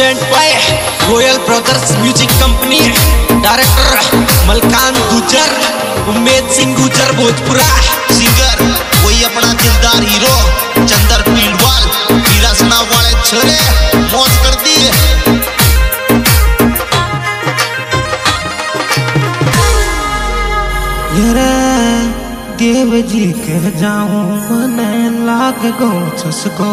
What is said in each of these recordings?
Present by royal brothers music company director Malkan Gujar Umed Singh गुजर Bhojpura singer वही अपना दिलदार हीरो, चंदर पींडवाल हीरा सना वाले छोरे मौज कर दिए। देव जी के जाऊँ मने लाग गो छसको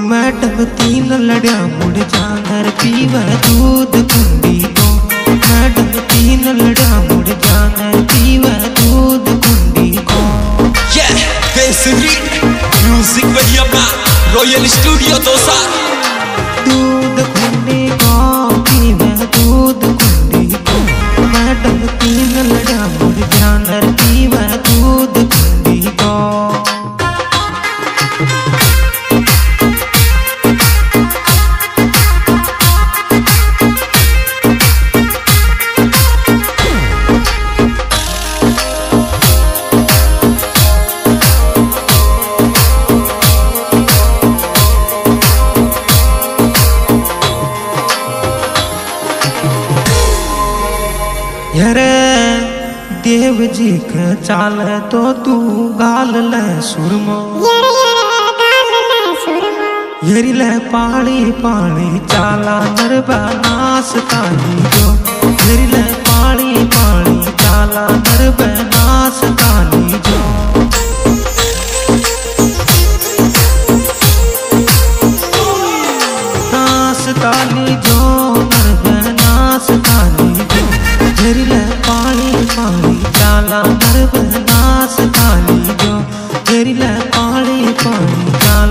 मैडम तीन लड़िया मुड़ जाकर पीवा दूध कुंडी तो मैडम तीन देव जी के चाल तो तू गाल ले सुरमो। येरी ले पानी पानी चाला नरबा नास तानी जो। येरी ले पानी पानी चाला नरबा नास तानी जो।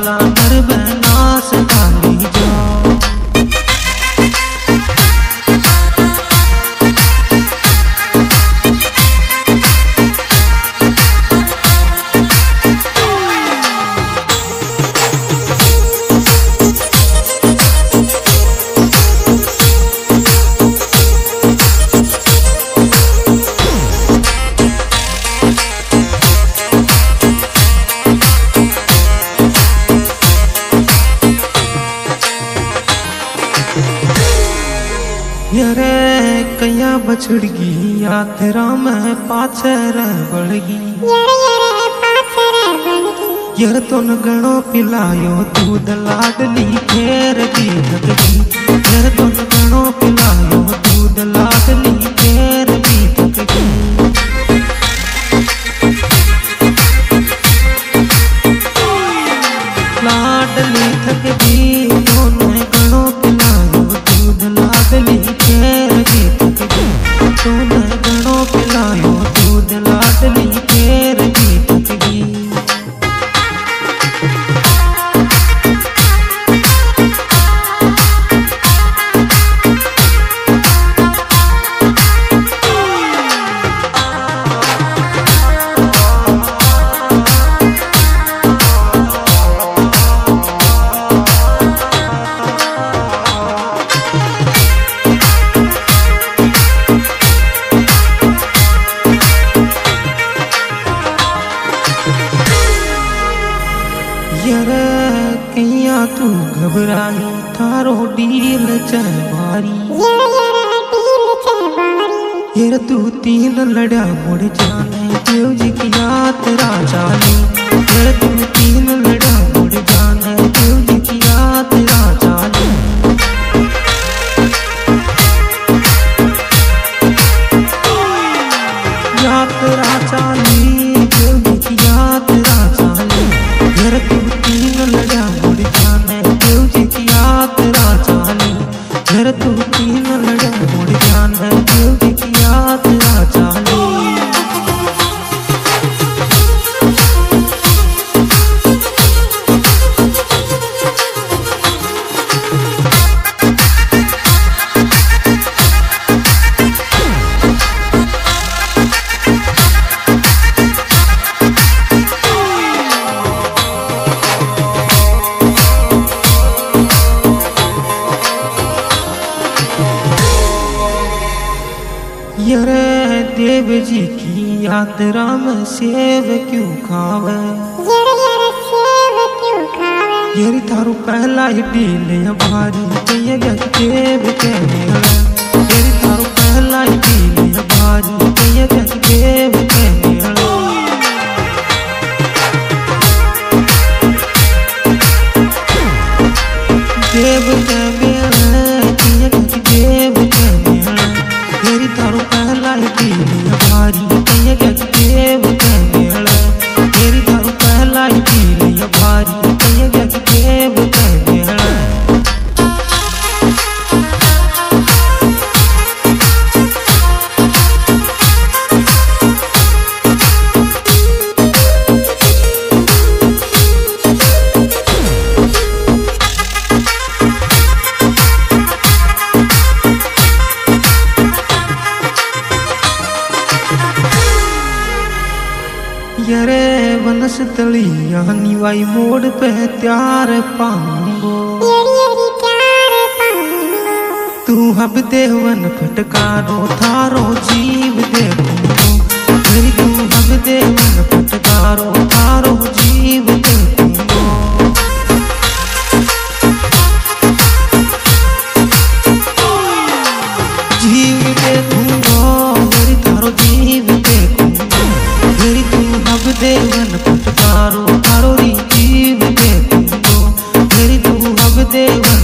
पानी बछड़गी यात्रा में पाछे रह बड़गी यार तुन गणो पिलायो दूध लाडली फेर दी थकगी यार तुन गणो पिलायो दूध लाडली थारो डील चहबारी यर तू तीन लड़ा मुड़ जाने, देव जी की यात्रा चाली यर तू तीन लड़ा मुड़ जाने, देव जी की यात्रा चाली यात्रा चाली देव जी की यात्रा चाली यर तू तीन लड़ा की यात्रा में सेव क्यों खावे यर थारू पहला ही डील भारी कहिए जग देव के मेला येरी थारू पहला ही डील भारी कहिए जग देव के मेला देव कहिए? येरी थारू पहला ही डील भारी वनस तलिया निवाई मोड़ पे त्यार पाऊंगो तू हब देवन फटकारो थारो जीव देखूंगो देवा